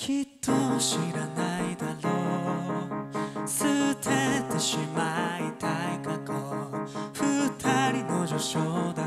きっと知らないだろう。捨ててしまいたい過去。二人の序章だ。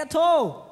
acarretou